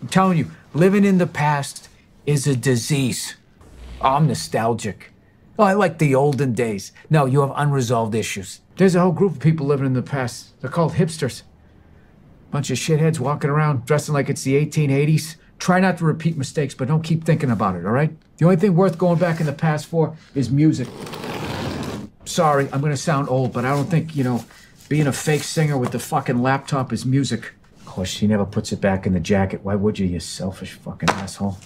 I'm telling you, living in the past is a disease. I'm nostalgic. Oh, I like the olden days. No, you have unresolved issues. There's a whole group of people living in the past. They're called hipsters. Bunch of shitheads walking around dressing like it's the 1880s. Try not to repeat mistakes, but don't keep thinking about it, all right? The only thing worth going back in the past for is music. Sorry, I'm gonna sound old, but I don't think, you know, being a fake singer with the fucking laptop is music. Course, she never puts it back in the jacket. Why would you, you selfish fucking asshole?